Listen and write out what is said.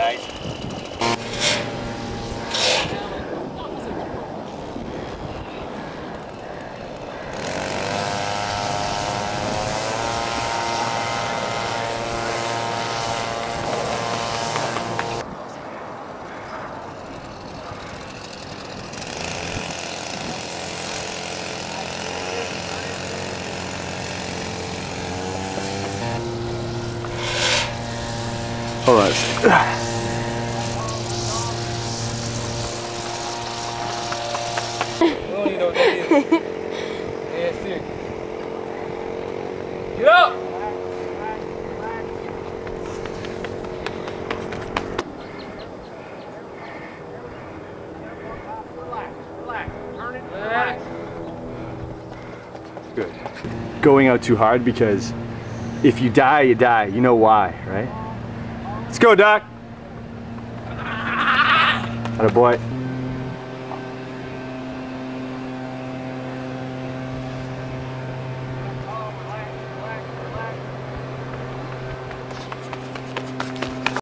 guys. Hold on. Don't even know what that is. Yeah, serious. Get up! Good. Going out too hard because if you die, you die. You know why, right? Let's go, Doc. Atta boy.